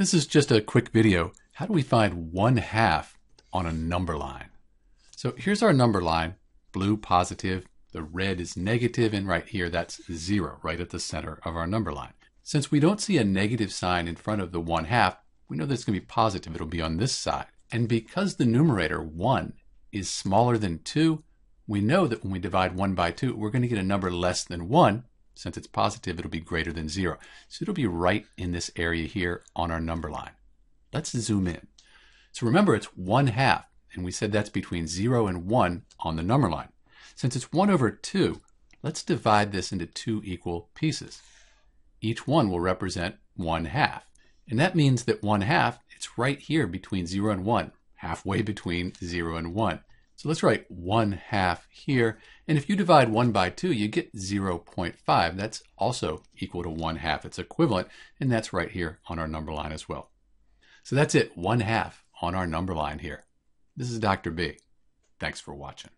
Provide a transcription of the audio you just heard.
This is just a quick video. How do we find 1 half on a number line? So here's our number line, blue positive, the red is negative, and right here that's 0, right at the center of our number line. Since we don't see a negative sign in front of the 1 half, we know that it's going to be positive. It'll be on this side. And because the numerator, 1, is smaller than 2, we know that when we divide 1 by 2, we're going to get a number less than 1, since it's positive, it'll be greater than zero. So it'll be right in this area here on our number line. Let's zoom in. So remember, it's 1 half, and we said that's between 0 and 1 on the number line. Since it's 1 over 2, let's divide this into two equal pieces. Each one will represent 1 half. And that means that 1 half, it's right here between 0 and 1, halfway between 0 and 1. So let's write 1 half here. And if you divide 1 by 2, you get 0.5. That's also equal to 1 half. It's equivalent, and that's right here on our number line as well. So that's it, 1 half on our number line here. This is Dr. B. Thanks for watching.